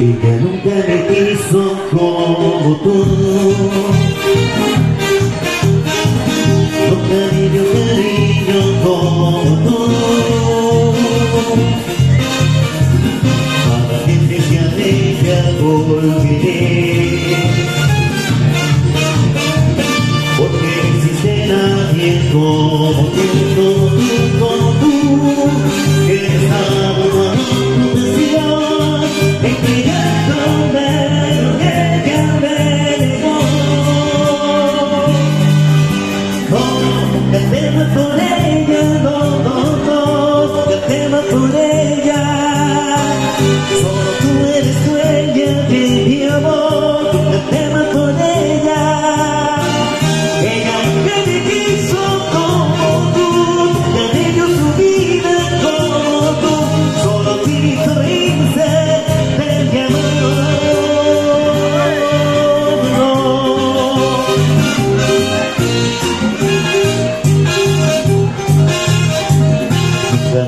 Y que nunca me quiso como tú. No cariño, cariño como tú. Para que te a ella volveré. Porque no existe nadie como tú, como tú, como tú Que sabe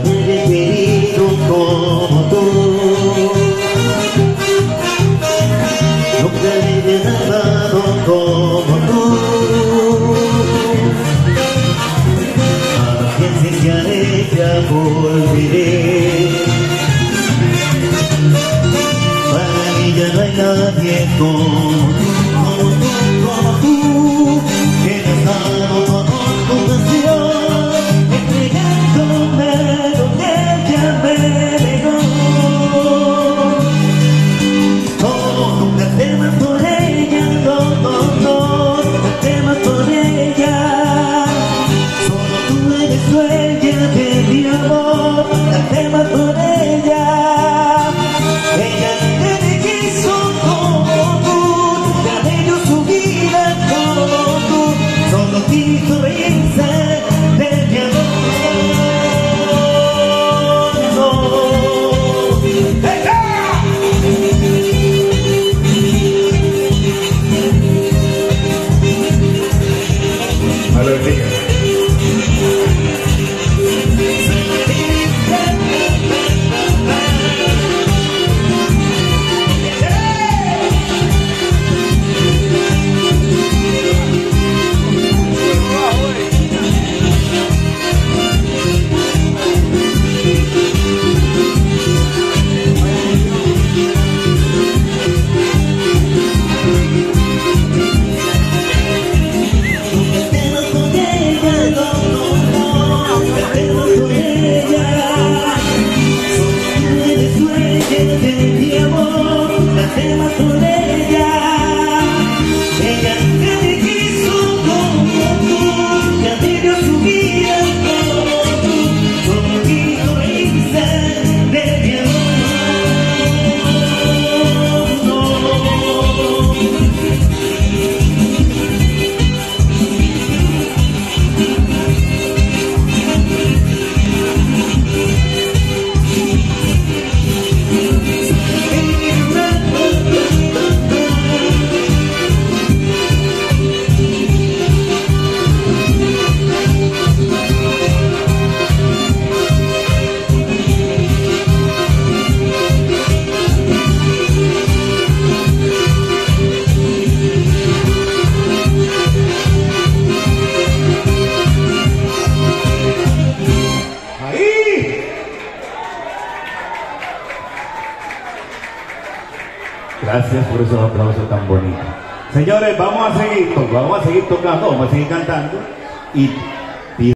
un requerido como tú. Nunca le he dado como Gracias por esos aplausos tan bonitos. Señores, vamos a seguir, vamos a seguir tocando, vamos a seguir cantando. Y